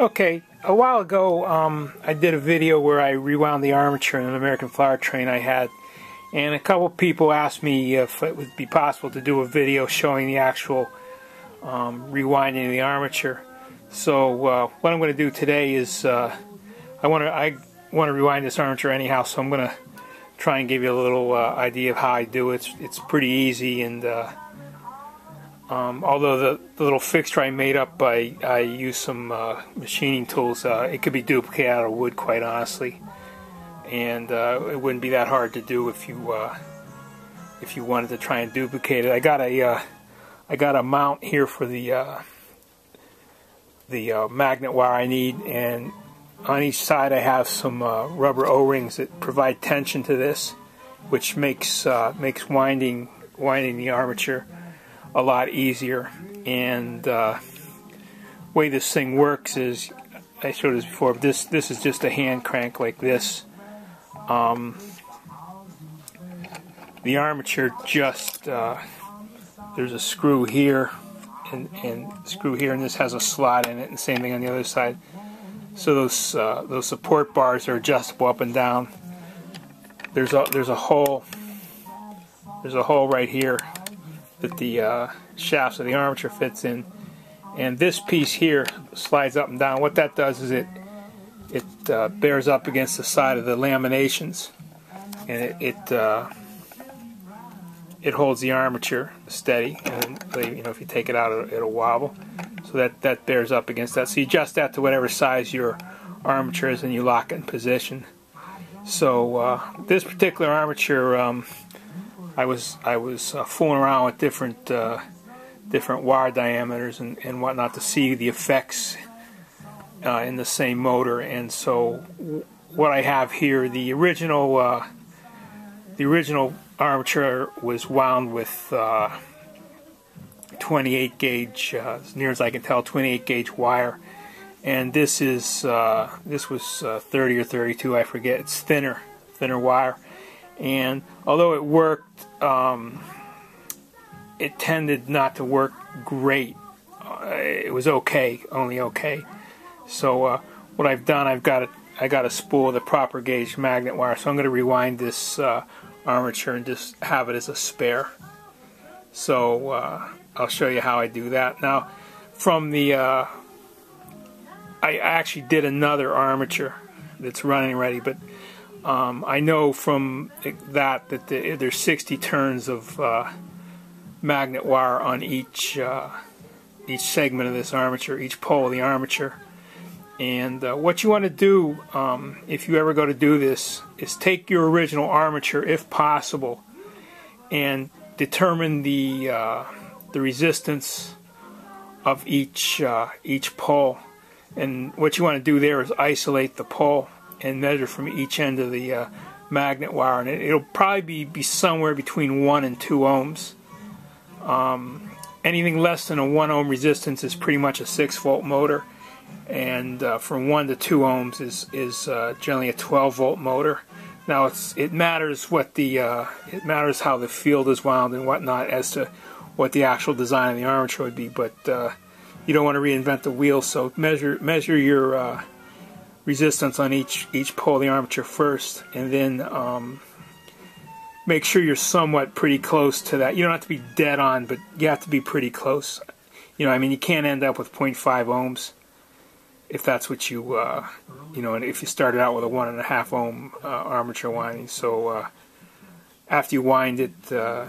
Okay, a while ago um, I did a video where I rewound the armature in an American Flyer train I had and a couple people asked me if it would be possible to do a video showing the actual um, rewinding of the armature. So uh, what I'm going to do today is uh, I want to I want to rewind this armature anyhow, so I'm going to try and give you a little uh, idea of how I do it. It's, it's pretty easy and uh, um, although the, the, little fixture I made up, I, I use some uh, machining tools. Uh, it could be duplicated out of wood, quite honestly, and uh, it wouldn't be that hard to do if you uh, if you wanted to try and duplicate it. I got a uh, I got a mount here for the uh, the magnet wire I need, and on each side I have some rubber O-rings that provide tension to this, which makes makes winding winding the armature a lot easier. And uh, way this thing works is, I showed this before. This this is just a hand crank like this. Um, the armature just uh, there's a screw here and, and screw here, and this has a slot in it, and same thing on the other side. So those uh, those support bars are adjustable up and down. There's a there's a hole there's a hole right here that the uh, shafts of the armature fits in. And this piece here slides up and down. What that does is it it uh, bears up against the side of the laminations, and it it, uh, it holds the armature steady. And you know, if you take it out, it'll, it'll, wobble. So that that bears up against that. So you adjust that to whatever size your armature is, and you lock it in position. So uh, this particular armature. Um, I was I was uh, fooling around with different uh, different wire diameters and, and whatnot to see the effects uh, in the same motor. And so what I have here, the original uh, the original armature was wound with uh, 28 gauge, uh, as near as I can tell, 28 gauge wire. And this is this was 30 or 32, I forget. It's thinner, thinner wire and although it worked, um, it tended not to work great. Uh, it was okay, only okay. So uh, what I've done, I've got it. I got a spool of the proper gauge magnet wire, so I'm going to rewind this uh, armature and just have it as a spare. So uh, I'll show you how I do that. Now, from the, uh, I actually did another armature that's running ready, but um, I know from that that the, there's 60 turns of uh, magnet wire on each uh, each segment of this armature, each pole of the armature. And uh, what you want to do, um, if you ever go to do this, is take your original armature, if possible, and determine the uh, the resistance of each uh, each pole. And what you want to do there is isolate the pole and measure from each end of the uh, magnet wire, and it, will probably be, be somewhere between 1 and 2 ohms. Um, anything less than a 1 ohm resistance is pretty much a 6 volt motor, and uh, from 1 to 2 ohms is, is uh, generally a 12 volt motor. Now it's it matters what the uh, it matters how the field is wound and whatnot as to what the actual design of the armature would be, but uh, you don't want to reinvent the wheel. So measure measure your uh, resistance on each each pole of the armature first, and then um, make sure you're somewhat pretty close to that. You don't have to be dead on, but you have to be pretty close. You know, I mean, you can't end up with 0.5 ohms if that's what you, uh, you know, and if you started out with a one and a half ohm uh, armature winding. So uh, after you wind it, uh,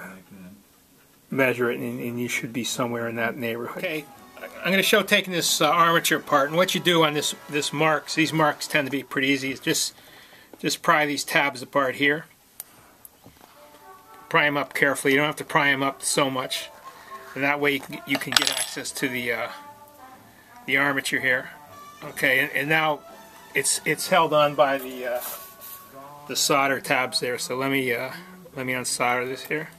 measure it, and, and you should be somewhere in that neighborhood. Okay. I'm going to show taking this uh, armature apart and what you do on this this Marx. These Marx tend to be pretty easy. Just just pry these tabs apart here. Pry them up carefully. You don't have to pry them up so much, and that way you can, you can get access to the uh, the armature here. Okay, and, and, now it's it's held on by the uh, the solder tabs there. So let me uh, let me unsolder this here.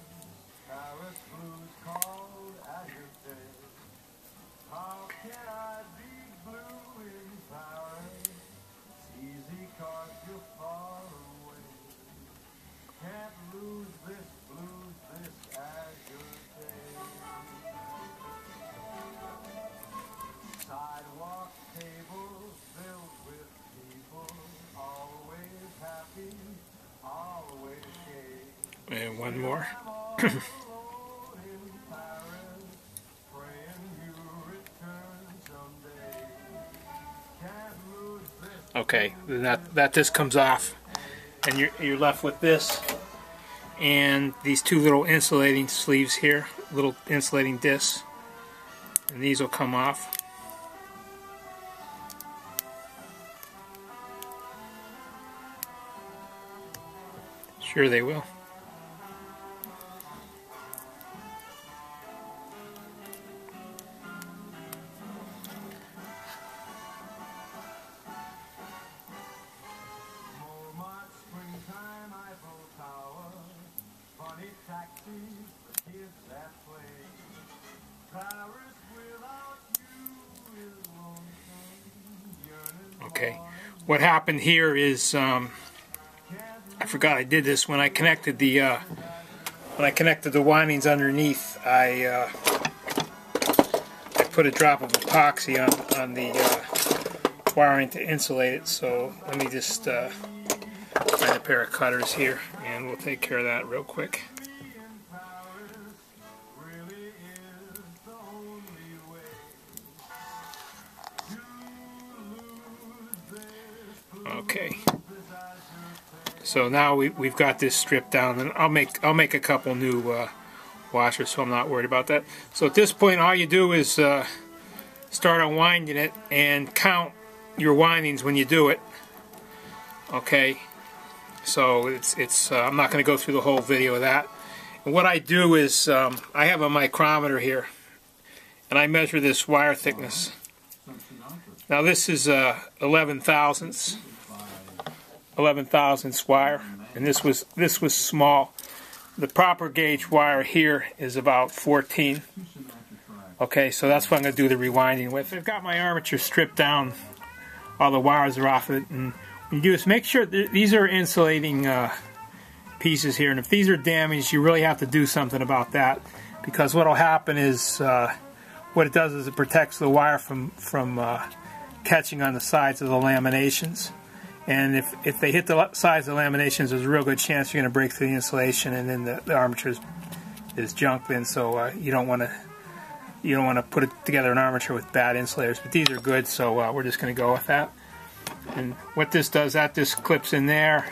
Dark tables filled with people, always happy, always gay. And one more. okay, then that, that just comes off and you're, you're left with this and these two little insulating sleeves here, little insulating discs, and these will come off. Sure they will. Okay, what happened here is um, I forgot I did this when I connected the uh, when I connected the windings underneath. I uh, I put a drop of epoxy on on the uh, wiring to insulate it. So let me just uh, find a pair of cutters here, and we'll take care of that real quick. Okay. So now we, we've got this stripped down, and I'll make I'll make a couple new uh, washers, so I'm not worried about that. So at this point, all you do is uh, start unwinding it and count your windings when you do it. Okay. So it's it's uh, I'm not going to go through the whole video of that. And what I do is um, I have a micrometer here, and I measure this wire thickness. Now this is uh, 11 thousandths. 11 thousandths wire, and this was this was small. The proper gauge wire here is about 14. Okay, so that's what I'm going to do the rewinding with. I've got my armature stripped down. All the wires are off it, and what you do this, make sure these are insulating uh, pieces here, and if these are damaged, you really have to do something about that, because what will happen is, uh, what it does is it protects the wire from from uh, catching on the sides of the laminations. And if, if they hit the sides of the laminations, there's a real good chance you're going to break through the insulation, and then the, the armature is, is junk. Then, so uh, you don't want to you don't want to put it together an armature with bad insulators. But these are good, so uh, we're just going to go with that. And what this does, that this clips in there.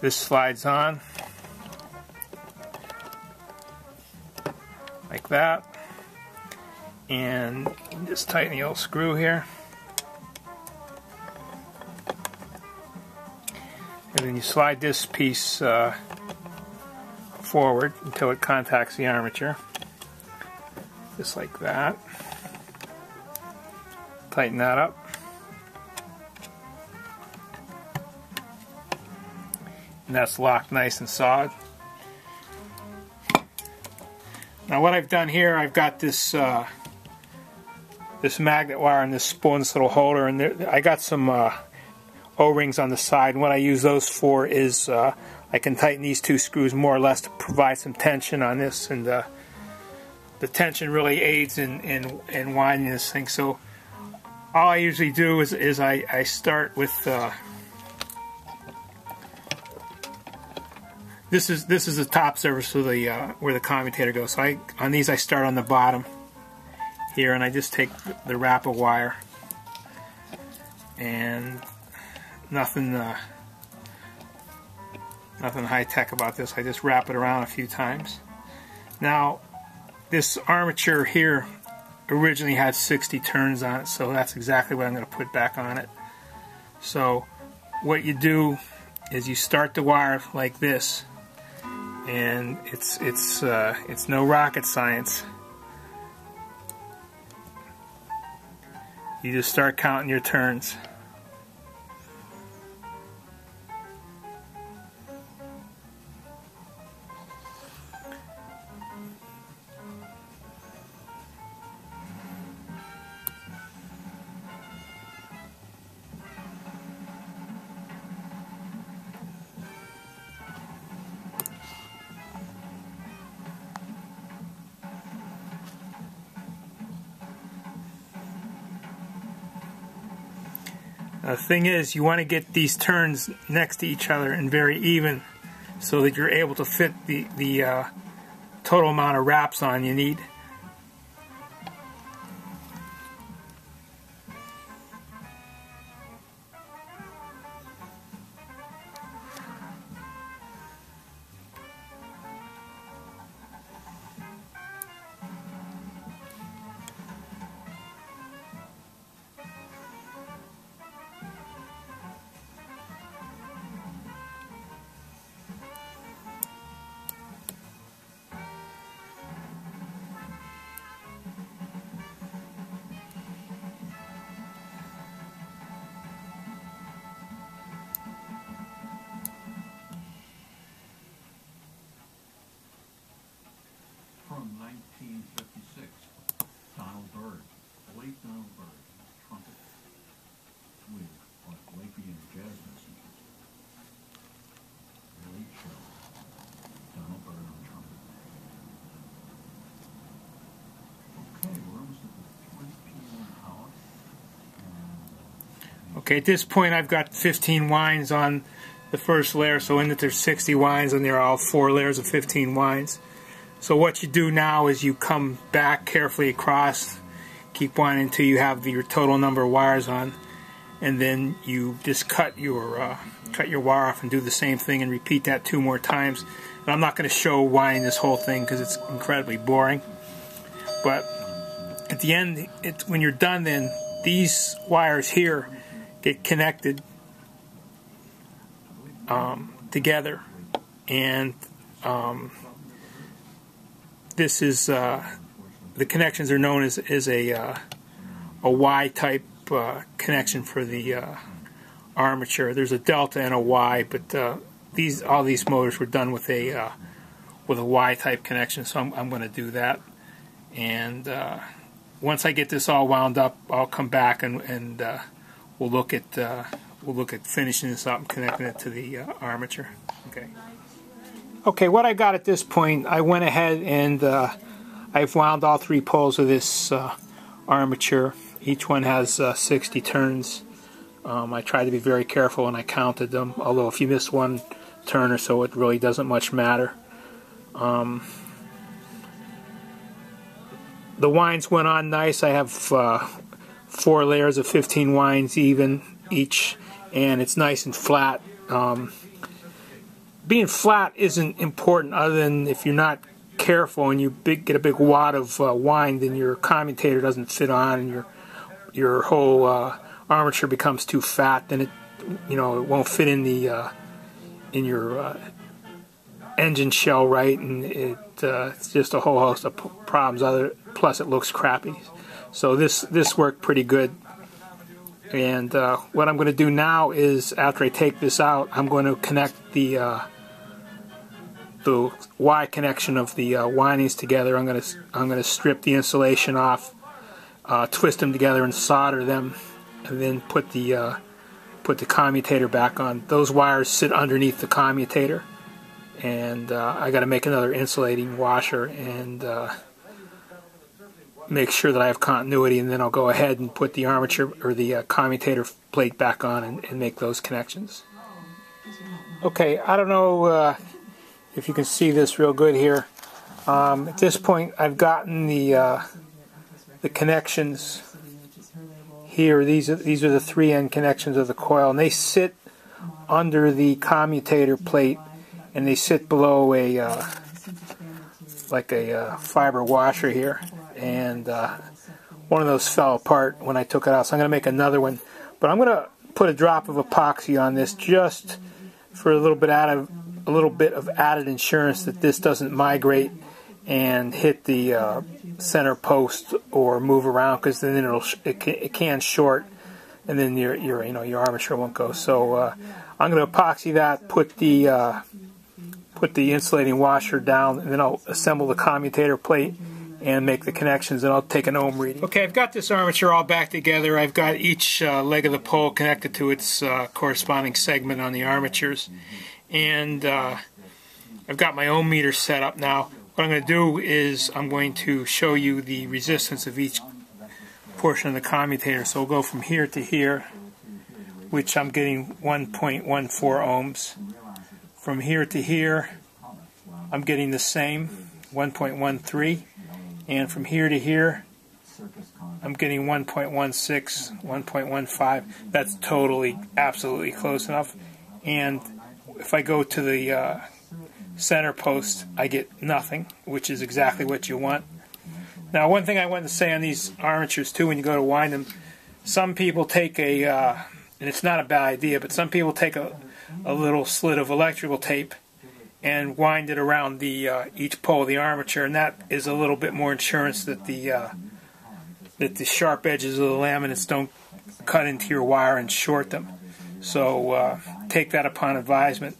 This slides on like that, and just tighten the old screw here. Then you slide this piece uh, forward until it contacts the armature. Just like that. Tighten that up. And that's locked nice and solid. Now what I've done here I've got this uh, this magnet wire and this spoon this little holder and there, I got some uh, O-rings on the side. And what I use those for is uh, I can tighten these two screws more or less to provide some tension on this. And uh, the tension really aids in, in, in winding this thing. So all I usually do is, is I, I start with... Uh, this is this is the top surface of the uh, where the commutator goes. So I on these I start on the bottom here, and I just take the, wrap of wire and nothing uh, nothing high-tech about this. I just wrap it around a few times. Now, this armature here originally had 60 turns on it, so that's exactly what I'm going to put back on it. So, what you do is you start the wire like this, and it's it's uh, it's no rocket science. You just start counting your turns. The thing is, you want to get these turns next to each other and very even so that you're able to fit the, the uh, total amount of wraps on you need. Okay, at this point I've got 15 wines on the first layer, so in that there's 60 wines and there are all four layers of 15 wines. So what you do now is you come back carefully across, keep winding until you have your total number of wires on, and then you just cut your uh, cut your wire off and do the same thing and repeat that two more times. And I'm not going to show winding this whole thing because it's incredibly boring. But at the end, it, when you're done, then these wires here get connected um, together, and um, this is uh, the connections are known as, as a uh, a Y type uh, connection for the uh, armature. There's a delta and a Y, but uh, these all these motors were done with a uh, with a Y type connection, so I'm, I'm going to do that. And once I get this all wound up, I'll come back and, and we'll look at uh, we'll look at finishing this up and connecting it to the uh, armature. Okay. Okay, what I got at this point, I went ahead and uh, I've wound all three poles of this uh, armature. Each one has uh, 60 turns. Um, I tried to be very careful and I counted them, although if you miss one turn or so, it really doesn't much matter. Um, the wines went on nice. I have uh, four layers of 15 wines even each, and it's nice and flat. Um, being flat isn't important other than if you're not careful and you big, get a big wad of uh, wine, then your commutator doesn't fit on and your your whole uh, armature becomes too fat. Then it you know it won't fit in the uh, in your uh, engine shell right, and it uh, it's just a whole host of problems. Other plus it looks crappy. So this this worked pretty good. And uh, what I'm going to do now is, after I take this out, I'm going to connect the uh, the Y connection of the uh, windings together. I'm going to I'm going to strip the insulation off, uh, twist them together, and solder them, and then put the uh, put the commutator back on. Those wires sit underneath the commutator, and uh, I got to make another insulating washer and make sure that I have continuity, and then I'll go ahead and put the armature or the uh, commutator plate back on and, and, make those connections. Okay, I don't know uh, if you can see this real good here. Um, at this point, I've gotten the uh, the connections here. These are these are the three end connections of the coil, and they sit under the commutator plate, and they sit below a uh, like a uh, fiber washer here and uh, one of those fell apart when I took it out. So I'm going to make another one, but I'm going to put a drop of epoxy on this just for a little bit out of a little bit of added insurance that this doesn't migrate and hit the uh, center post or move around because then it'll it can, it can, short and then your your you know your armature won't go. So uh, I'm going to epoxy that, put the uh, put the insulating washer down, and then I'll assemble the commutator plate and make the connections and I'll take an ohm reading. Okay, I've got this armature all back together. I've got each uh, leg of the pole connected to its uh, corresponding segment on the armatures. And uh, I've got my ohm meter set up now. What I'm going to do is I'm going to show you the resistance of each portion of the commutator. So we'll go from here to here, which I'm getting 1.14 ohms. from here to here, I'm getting the same 1.13, and from here to here, I'm getting 1.16, 1.15. That's totally, absolutely close enough. And if I go to the uh, center post, I get nothing, which is exactly what you want. Now, one thing I want to say on these armatures too, when you go to wind them, some people take a, uh, and it's not a bad idea, but some people take a, a little slit of electrical tape and wind it around the uh, each pole of the armature, and that is a little bit more insurance that the uh, that the sharp edges of the laminates don't cut into your wire and short them. So uh, take that upon advisement.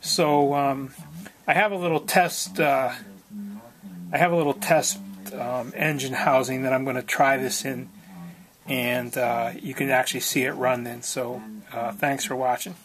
So um, I have a little test. Uh, I have a little test um, engine housing that I'm going to try this in, and uh, you can actually see it run then. So uh, thanks for watching.